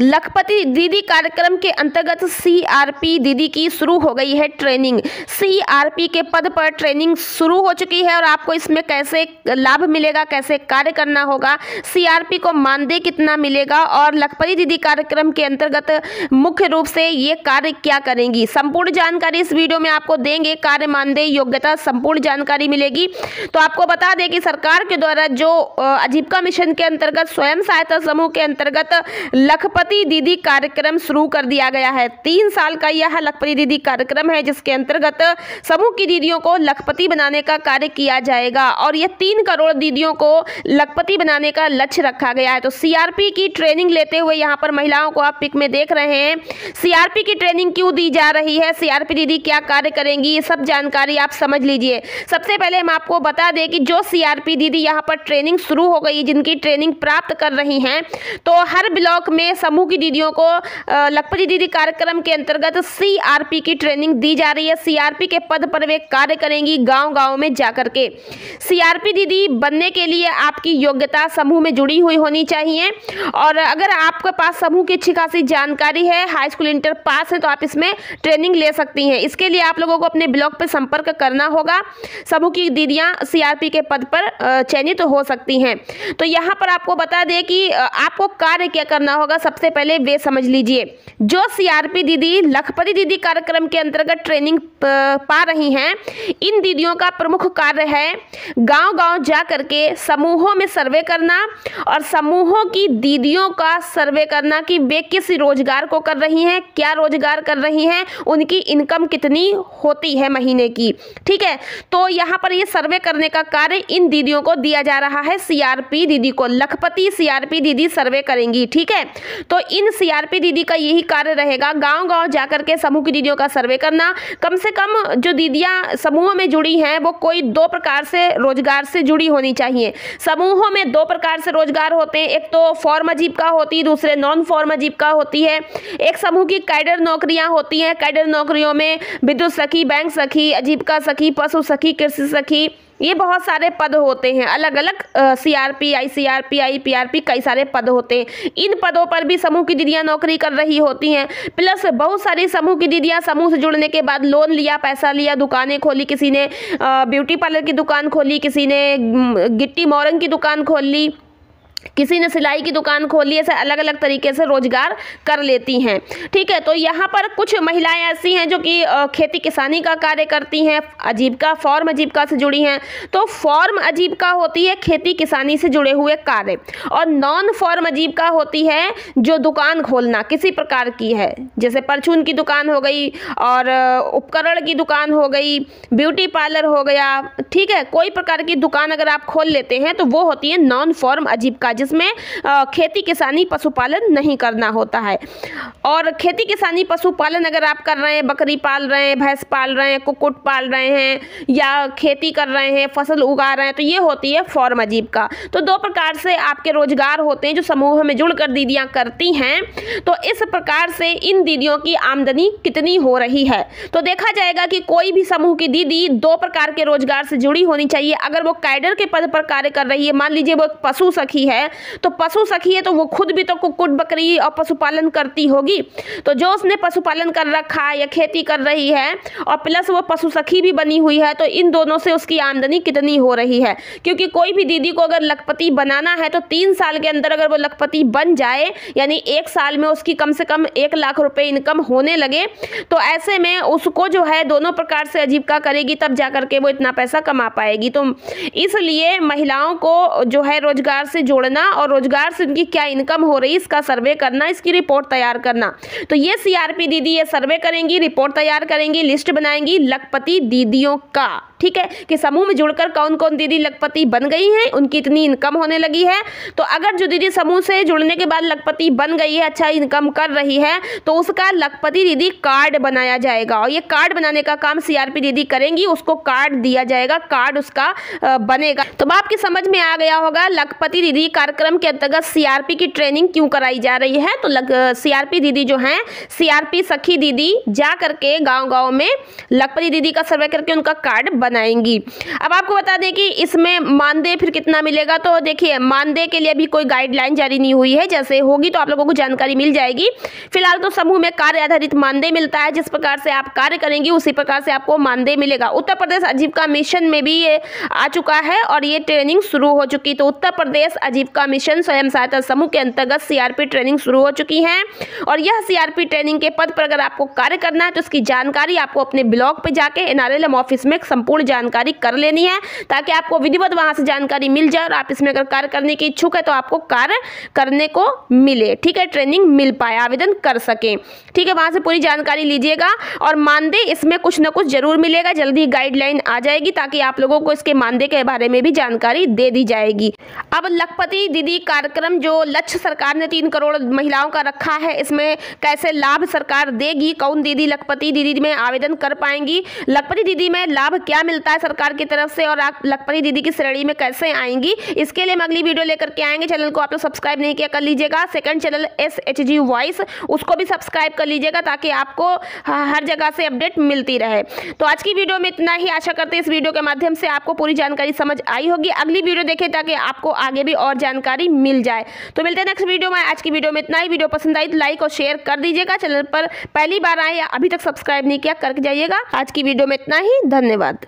लखपति दीदी कार्यक्रम के अंतर्गत सीआरपी दीदी की शुरू हो गई है ट्रेनिंग। सीआरपी के पद पर ट्रेनिंग शुरू हो चुकी है और आपको इसमें कैसे लाभ मिलेगा, कैसे कार्य करना होगा, सीआरपी को मानदेय कितना मिलेगा और लखपति दीदी कार्यक्रम के अंतर्गत मुख्य रूप से ये कार्य क्या करेंगी? संपूर्ण जानकारी इस वीडियो में आपको देंगे। कार्य मानदेय योग्यता संपूर्ण जानकारी मिलेगी। तो आपको बता दें कि सरकार के द्वारा जो आजीविका मिशन के अंतर्गत, स्वयं सहायता समूह के अंतर्गत लखपति लखपति दीदी कार्यक्रम शुरू कर दिया गया है। तीन साल का यह लखपति दीदी कार्यक्रम है, जिसके अंतर्गत समूह की दीदियों को लखपति बनाने का कार्य किया जाएगा और यह तीन करोड़ दीदियों को लखपति बनाने का लक्ष्य रखा गया है। तो सीआरपी की ट्रेनिंग लेते हुए यहाँ पर महिलाओं को आप पिक में देख रहे हैं। सीआरपी की ट्रेनिंग क्यों दी जा रही है? सीआरपी दीदी क्या कार्य करेंगी? ये सब जानकारी आप समझ लीजिए। सबसे पहले हम आपको बता दें कि जो सीआरपी दीदी यहाँ पर ट्रेनिंग शुरू हो गई, जिनकी ट्रेनिंग प्राप्त कर रही हैं तो हर ब्लॉक में समूह की दीदियों को लखपति दीदी कार्यक्रम के अंतर्गत सीआरपी की ट्रेनिंग दी जा रही है। सीआरपी के पद पर वे कार्य करेंगी गाँव गाँव में जाकर के। सीआरपी दीदी बनने के लिए आपकी योग्यता समूह में जुड़ी हुई होनी चाहिए। और अगर आपके पास समूह की अच्छी खासी जानकारी है हाई स्कूल इंटर पास है तो आप इसमें ट्रेनिंग ले सकती हैं। इसके लिए आप लोगों को अपने ब्लॉक पर संपर्क करना होगा। समूह की दीदियाँ सी के पद पर चयनित तो हो सकती हैं। तो यहाँ पर आपको बता दें कि आपको कार्य क्या करना होगा? सबसे पहले वे समझ लीजिए। जो सीआरपी दीदी, लखपति दीदी कार्यक्रम के अंतर्गत ट्रेनिंग पा रही हैं, इन दीदियों का प्रमुख कार्य है गाँव गाँव जा करके समूहों में सर्वे करना और समूहों की दीदियों का सर्वे करना कि वे किस रोज़गार को कर रही हैं, क्या रोज़गार कर रही हैं, उनकी इनकम कितनी होती है महीने की। ठीक है? तो यहाँ पर ये सर्वे करने का कार्य इन दीदियों को दिया जा रहा है। सीआरपी दीदी को लखपति सीआरपी दीदी सर्वे करेंगी। ठीक है? तो इन सीआरपी दीदी का यही कार्य रहेगा। गाँव गाँव जाकर के समूह की दीदियों का सर्वे करना। कम से कम जो दीदियाँ समूह में जुड़ी हैं, वो कोई दो प्रकार से रोज़गार से जुड़ी होनी चाहिए। समूहों में दो प्रकार से रोज़गार होते हैं। एक तो फॉर्म अजीविका होती है दूसरे नॉन फॉर्म अजीविका होती है। एक समूह की कैडर नौकरियाँ होती हैं। कैडर नौकरियों में विद्युत सखी, बैंक सखी अजीविका सखी, पशु सखी, कृषि सखी ये बहुत सारे पद होते हैं। अलग अलग C R P I C R P I P R P कई सारे पद होते हैं। इन पदों पर भी समूह की दीदियाँ नौकरी कर रही होती हैं। प्लस बहुत सारी समूह की दीदियाँ समूह से जुड़ने के बाद लोन लिया, पैसा लिया, दुकानें खोली, किसी ने ब्यूटी पार्लर की दुकान खोली, किसी ने गिट्टी मोरंग की दुकान खोल। ली किसी ने सिलाई की दुकान खोली, ऐसे अलग अलग तरीके से रोज़गार कर लेती हैं। ठीक है तो यहाँ पर कुछ महिलाएँ ऐसी हैं जो कि खेती किसानी का कार्य करती हैं अजीविका फॉर्म अजीविका से जुड़ी हैं। तो फॉर्म अजीविका होती है खेती किसानी से जुड़े हुए कार्य और नॉन फॉर्म अजीविका होती है जो दुकान खोलना किसी प्रकार की है। जैसे परचून की दुकान हो गई और उपकरण की दुकान हो गई, ब्यूटी पार्लर हो गया, ठीक है, कोई प्रकार की दुकान अगर आप खोल लेते हैं तो वो होती है नॉन फॉर्म अजीविका जिसमें खेती किसानी पशुपालन नहीं करना होता है। और खेती किसानी पशुपालन अगर आप कर रहे हैं, बकरी पाल रहे हैं, भैंस पाल रहे हैं कुकुट पाल रहे हैं, या खेती कर रहे हैं, फ़सल उगा रहे हैं तो ये होती है फॉर्म अजीविका तो दो प्रकार से आपके रोज़गार होते हैं जो समूह में जुड़कर दीदियाँ करती हैं। तो इस प्रकार से इन दीदियों की आमदनी कितनी हो रही है? तो देखा जाएगा कि कोई भी समूह की दीदी दो प्रकार के रोज़गार से जुड़ी होनी चाहिए। अगर वो कैडर के पद पर कार्य कर रही है, मान लीजिए वो एक पशु सखी है तो पशु सखी है तो वो खुद भी तो कुकुट बकरी और पशुपालन करती होगी। तो जो उसने पशुपालन कर रखा है या खेती कर रही है, और प्लस वो पशु सखी भी बनी हुई है तो इन दोनों से उसकी आमदनी कितनी हो रही है? क्योंकि कोई भी दीदी को अगर लखपति बनाना है तो तीन साल के अंदर अगर वो लखपति बन जाए, यानी एक साल में उसकी कम से कम एक लाख रुपए इनकम होने लगे तो ऐसे में उसको जो है दोनों प्रकार से आजीविका करेगी, तब जा करके वो इतना पैसा कमा पाएगी। तो इसलिए महिलाओं को जो है रोज़गार से जोड़ना और रोज़गार से उनकी क्या इनकम हो रही इसका सर्वे करना, इसकी रिपोर्ट तैयार करना। तो ये सीआरपी दीदी ये सर्वे करेंगी रिपोर्ट तैयार करेंगी लिस्ट बनाएँगी लखपति दीदियों का। ठीक है कि समूह में जुड़कर कौन कौन दीदी लखपति बन गई हैं, उनकी इतनी इनकम होने लगी है। तो अगर जो दीदी समूह से जुड़ने के बाद लखपति बन गई है अच्छा इनकम कर रही है तो उसका लखपति दीदी कार्ड बनाया जाएगा। और ये कार्ड बनाने का काम सीआरपी दीदी करेंगी, उसको कार्ड दिया जाएगा कार्ड उसका बनेगा। तो आपकी समझ में आ गया होगा, लखपति दीदी कार्यक्रम के अंतर्गत सीआरपी की ट्रेनिंग क्यों कराई जा रही है? तो सीआरपी दीदी जो है सीआरपी सखी दीदी जा करके गाँव गाँव में लखपति दीदी का सर्वे करके उनका कार्ड बन बनाएँगी। अब आपको बता दें कि इसमें मानदेय फिर कितना मिलेगा? तो देखिए, मानदेय के लिए अभी कोई गाइडलाइन जारी नहीं हुई है। जैसे होगी तो आप लोगों को जानकारी मिल जाएगी। फ़िलहाल तो समूह में कार्य आधारित मानदेय मिलता है। जिस प्रकार से आप कार्य करेंगे, उसी प्रकार से आपको मानदेय मिलेगा। उत्तर प्रदेश आजीविका मिशन में भी ये आ चुका है और ये ट्रेनिंग शुरू हो चुकी। तो उत्तर प्रदेश आजीविका मिशन स्वयं सहायता समूह के अंतर्गत सीआरपी ट्रेनिंग शुरू हो चुकी है। और यह सीआरपी ट्रेनिंग के पद पर अगर आपको कार्य करना है तो उसकी जानकारी आपको अपने ब्लॉग पर जाके एनआरएलएम ऑफ़िस में संपूर्ण जानकारी कर लेनी है, ताकि आपको विधिवत वहाँ से जानकारी मिल जाए और आप इसमें अगर कार्य करने की इच्छुक है तो आपको कार्य करने को मिले। ठीक है, ट्रेनिंग मिल पाए, आवेदन कर सके। ठीक है, वहाँ से पूरी जानकारी लीजिएगा और मानदेय इसमें कुछ ना कुछ ज़रूर मिलेगा। जल्दी गाइडलाइन आ जाएगी, ताकि आप लोगों को इसके मानदेय के बारे में भी जानकारी दे दी जाएगी। अब लखपति दीदी कार्यक्रम, जो लक्ष्य सरकार ने तीन करोड़ महिलाओं का रखा है, इसमें कैसे लाभ सरकार देगी? कौन दीदी लखपति दीदी में आवेदन कर पाएँगी? लखपति दीदी में लाभ क्या मिलता है सरकार की तरफ़ से और आप लखपति दीदी की श्रेणी में कैसे आएँगी, इसके लिए हम अगली वीडियो लेकर के आएँगे। चैनल को आप लोग सब्सक्राइब नहीं किया, कर लीजिएगा। Second channel S H G voice उसको भी सब्सक्राइब कर लीजिएगा ताकि आपको हर जगह से अपडेट मिलती रहे। तो आज की वीडियो में इतना ही। आशा करते इस वीडियो के माध्यम से आपको पूरी जानकारी समझ आई होगी। अगली वीडियो देखें ताकि आपको आगे भी और जानकारी मिल जाए। तो मिलते हैं नेक्स्ट वीडियो में। आज की वीडियो में इतना ही। वीडियो पसंद आई तो लाइक और शेयर कर दीजिएगा। चैनल पर पहली बार आए या अभी तक सब्सक्राइब नहीं किया, करके जाइएगा। आज की वीडियो में इतना ही। धन्यवाद।